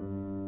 Música